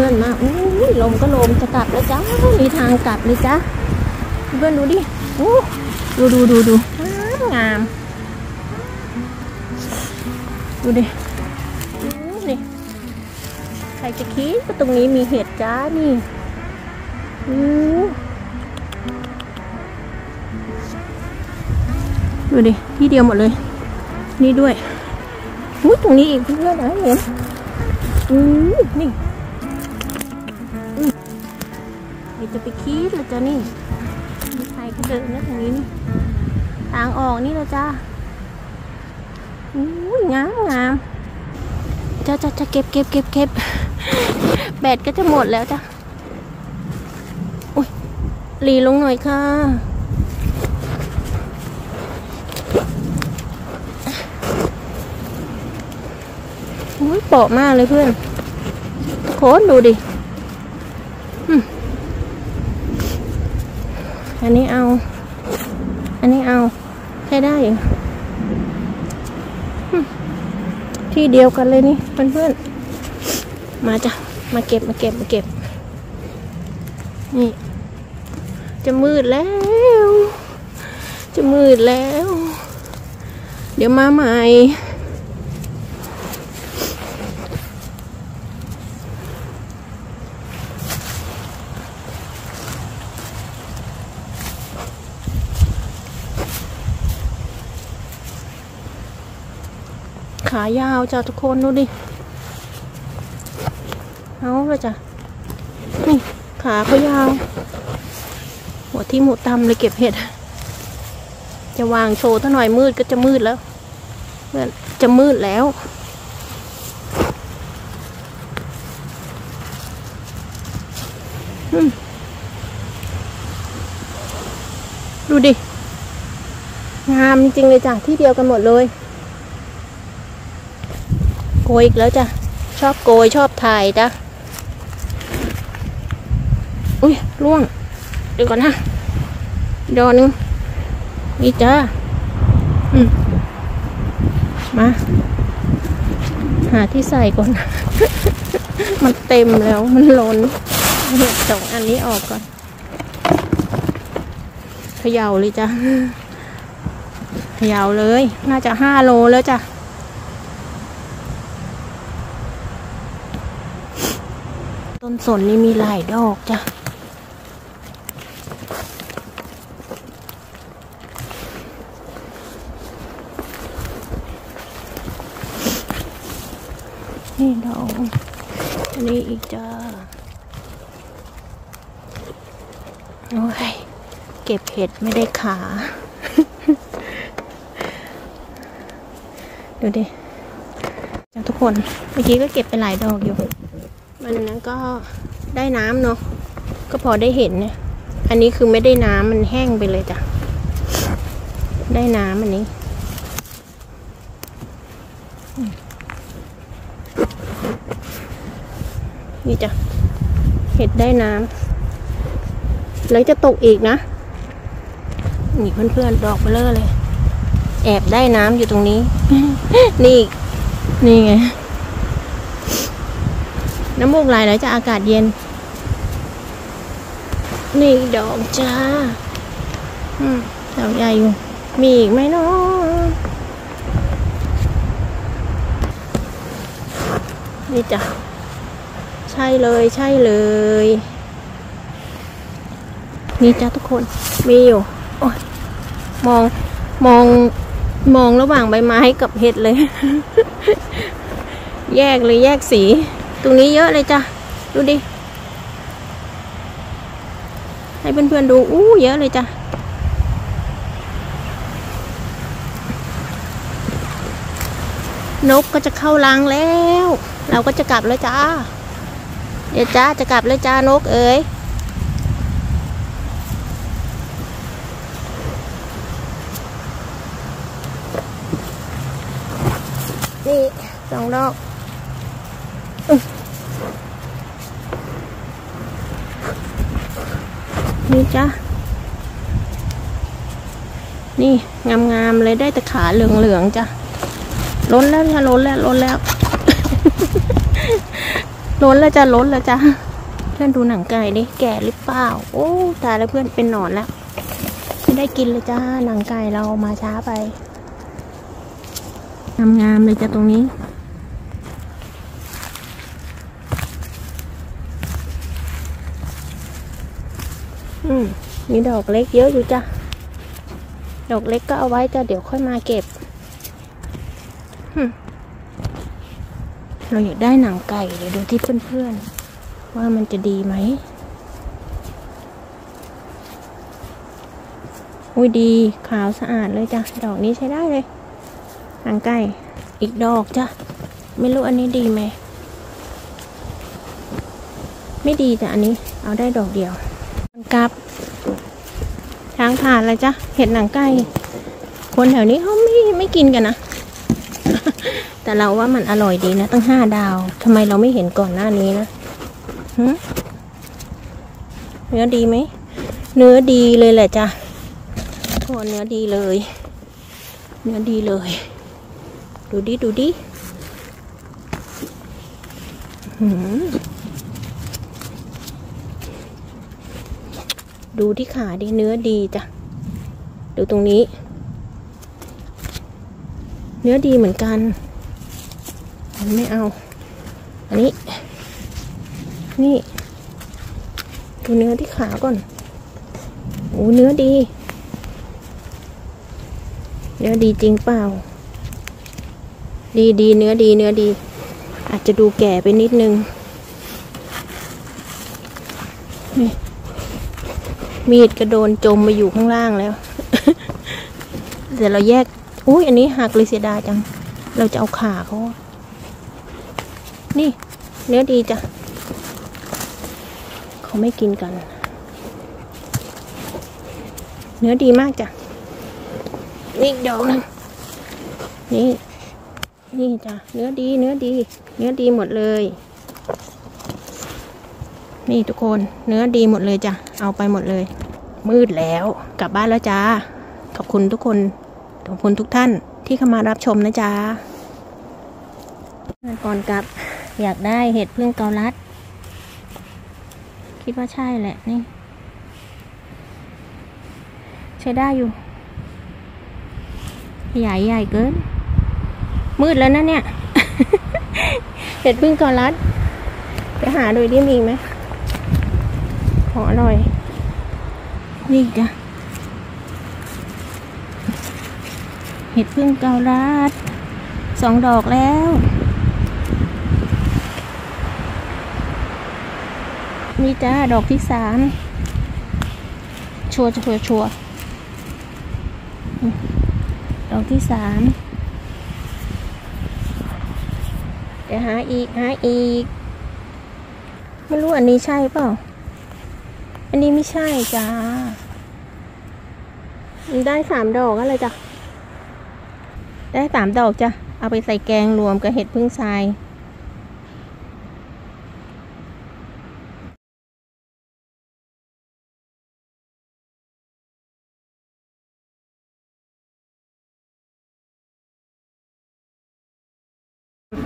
เพื่อนมาอู้ยลมก็ลมจะกลับแล้วจ้ามีทางกลับเลยจ้าเพื่อนดูดิอู้ดูดูดูดูงาม ดูดินี่ใครจะคิดว่าตรงนี้มีเห็ดจ้านี่อู้ดูดิที่เดียวหมดเลย นี่ด้วยอู้ตรงนี้อีกเพื่อนๆนะเห็นอู้นี่ ใครจะไปคิดล่ะจ้านี่มีใครก็เดินนะตรงนี้นี่ทางออกนี่เลยจ้าอุ้ยงามงามจะจะจะเก็บเก็บเก็บเก็บแบตก็จะหมดแล้วจ้ะอุ้ยหลีลงหน่อยค่ะอุ้ยเปาะมากเลยเพื่อนโค้นดูดิอืมอันนี้เอา อันนี้เอาใช้ได้อยู่ ที่เดียวกันเลยนี่เพื่อนๆ มาจ้ะ มาเก็บมาเก็บมาเก็บ นี่ จะมืดแล้ว จะมืดแล้ว เดี๋ยวมาใหม่ ขายาวจ้ะทุกคนดูดิ เอาเลยจ้ะ นี่ขาเขายาว หัวที่หมูตำเลยเก็บเห็ด จะวางโชว์ถ้าหน่อยมืดก็จะมืดแล้วเพื่อจะมืดแล้ว ดูดิ งามจริงเลยจ้ะที่เดียวกันหมดเลย ยอีกแล้วจ้ะ ชอบโกยชอบถ่ายจ้ะ อุ้ยล่วง เดี๋ยวก่อนนะดอนนึงนี่จ้าอืมมา หาที่ใส่ก่อน มันเต็มแล้วมันล้นเนี่ยสองอันนี้ออกก่อนเขย่าเลยจ้ะเขย่าเลย น่าจะห้าโลแล้วจ้ะ ต้นสนนี่มีหลายดอกจ้ะนี่ดอกอันนี้อีกจ้าโอ้ยเก็บเห็ดไม่ได้ขา ดูดิจ้าทุกคน เมื่อกี้ก็เก็บไปหลายดอกอยู่ มันนั้นก็ได้น้ำเนาะก็พอได้เห็นเนี่ย อันนี้คือไม่ได้น้ำมันแห้งไปเลยจ้ะ ได้น้ำอันนี้นี่จ้ะ เห็ดได้น้ำแล้วจะตกอีกนะ นี่เพื่อนๆ ดอกเบลเลอร์เลย แอบได้น้ำอยู่ตรงนี้ นี่ นี่ไง น้ำมูกไหลแล้วจะอากาศเย็น นี่ดอกจ้าอืมดอกใหญ่อยู่ มีอีกไหมเนาะนี่จ้ะ ใช่เลยใช่เลย นี่จ้ะทุกคนมีอยู่โอ้ยมองมองมองระหว่างใบไม้กับเห็ดเลย แยกเลยแยกสี ตรงนี้เยอะเลยจ้ะ ดูดิ ให้เพื่อนๆดู อู้เยอะเลยจ้ะ นกก็จะเข้ารังแล้ว เราก็จะกลับแล้วจ้า เดี๋ยวจ้าจะกลับแล้วจ้านกเอ๋ยนี่สองดอกอื้อ นี่จ้านี่งามๆเลยได้แต่ขาเหลืองๆจ้ะล้นแล้วจ้ะล้นแล้วล้นแล้วล้นแล้วจ้ะล้นแล้วจ้ะเพื่อนดูหนังไก่ดิแก่หรือเปล่า โอ้ตายแล้วเพื่อนเป็นหนอนแล้วไม่ได้กินเลยจ้าหนังไก่เรามาช้าไปงามๆเลยจ้ะตรงนี้ อืมมีดอกเล็กเยอะอยู่จ้ะ ดอกเล็กก็เอาไว้จ้ะเดี๋ยวค่อยมาเก็บเราอยากได้หนังไก่เดี๋ยวดูที่เพื่อนๆ ว่ามันจะดีไหม อุ้ยดีขาวสะอาดเลยจ้ะ ดอกนี้ใช้ได้เลย หนังไก่ อีกดอกจ้ะ ไม่รู้อันนี้ดีไหม ไม่ดีแต่อันนี้เอาได้ดอกเดียว กับทางผ่านเลยจ้ะเห็ดหนังไก่คนแถวนี้เขาไม่ไม่กินกันนะ แต่เราว่ามันอร่อยดีนะ ตั้งห้าดาวทำไมเราไม่เห็นก่อนหน้านี้นะเนื้อดีไหม เนื้อดีเลยแหละจ้ะโคนเนื้อดีเลย เนื้อดีเลย ดูดิ ดูดิ หืม ดูที่ขาดิเนื้อดีจ้ะ ดูตรงนี้ เนื้อดีเหมือนกัน อันไม่เอา อันนี้ นี่ ดูเนื้อที่ขาก่อน โอ้เนื้อดี เนื้อดีจริงเปล่า ดีดีเนื้อดีเนื้อดี อาจจะดูแก่ไปนิดนึง นี่ มีดกระโดนจมมาอยู่ข้างล่างแล้ว เดี๋ยวเราแยก อุ้ยอันนี้หักเลยเสียดายจัง เราจะเอาขาเขา นี่ เนื้อดีจ้ะ เขาไม่กินกัน เนื้อดีมากจ้ะ นี่อีกดอกนึงนี่ นี่จ้ะ เนื้อดี เนื้อดี เนื้อดีหมดเลย นี่ทุกคน เนื้อดีหมดเลยจ้ะ เอาไปหมดเลย มืดแล้ว กลับบ้านแล้วจ้า ขอบคุณทุกคน ขอบคุณทุกท่านที่เข้ามารับชมนะจ๊ะก่อนกลับอยากได้เห็ดพึ่งเกาลัด คิดว่าใช่แหละนี่ ใช้ได้อยู่ ใหญ่ใหญ่เกิน มืดแล้วนะเนี่ย เห็ดพึ่งเกาลัด ไปหาดูดิมีไหมของอร่อย นี่จ้ะเห็ดพึ่งเกาลัดสองดอกแล้วนี่จ้าดอกที่สามชัวชัวชัวดอกที่สามเดี๋ยวหาอีก หาอีก ไม่รู้อันนี้ใช่เปล่า อันนี้ไม่ใช่จ้าได้สามดอกอะไรจ้ะ ได้สามดอกจ้ะ เอาไปใส่แกงรวมกับเห็ดพึ่งทราย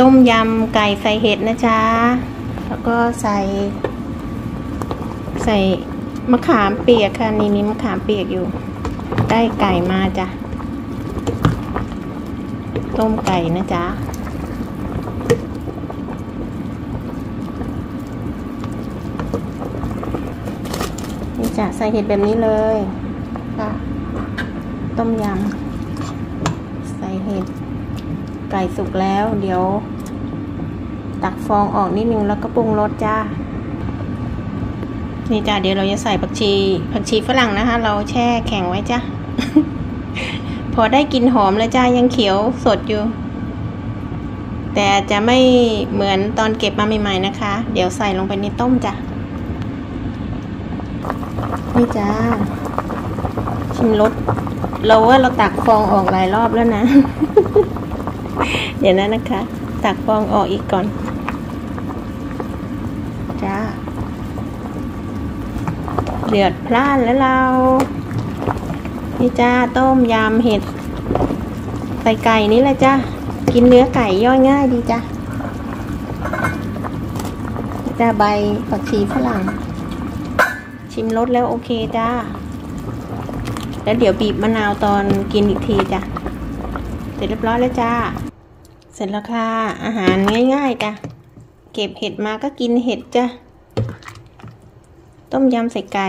ต้มยำไก่ใส่เห็ดนะจ๊ะ แล้วก็ใส่ ใส่ มะขามเปียกค่ะ นี่นี่มะขามเปียกอยู่ ได้ไก่มาจ้ะ ต้มไก่นะจ๊ะนี่จ้ะใส่เห็ดแบบนี้เลยค่ะ ต้มยำใส่เห็ด ไก่สุกแล้ว เดี๋ยว ตักฟองออกนิดนึงแล้วก็ปรุงรสจ้า นี่จ้าเดี๋ยวเราจะใส่ผักชีผักชีฝรั่งนะคะ เราแช่แข็งไว้จ้าพอได้กลินหอมแล้วจ้ายังเขียวสดอยู่ แต่จะไม่เหมือนตอนเก็บมาใหม่ๆนะคะ เดี๋ยวใส่ลงไปในต้มจ้ะนี่จ้าชิมรสเราว่าเราตักฟองออกหลายรอบแล้วนะ เดี๋ยวนะนะคะ ตักฟองออกอีกก่อน จ้า เดือดพล่านแล้วเรา นี่จ้าต้มยำเห็ด ใส่ไก่นี่แหละจ้ากินเนื้อไก่ย่อยง่ายดีจ้าจ้าใบผักชีฝรั่ง ชิมรสแล้วโอเคจ้า แล้วเดี๋ยวบีบมะนาวตอนกินอีกทีจ้ะเสร็จเรียบร้อยแล้วจ้า เสร็จแล้วค่ะอาหารง่ายๆจ้ะเก็บเห็ดมาก็กินเห็ดจ้ะ ต้มยำใส่ไก่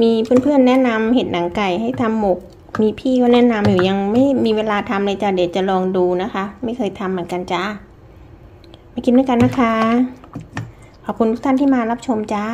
มีเพื่อนๆแนะนำเห็ดหนังไก่ให้ทำหมก มีพี่ก็แนะนำอยู่ยังไม่มีเวลาทำเลยจ้ะเดี๋ยวจะลองดูนะคะ ไม่เคยทำเหมือนกันจ้ามากินด้วยกันนะคะ ขอบคุณทุกท่านที่มารับชมจ้า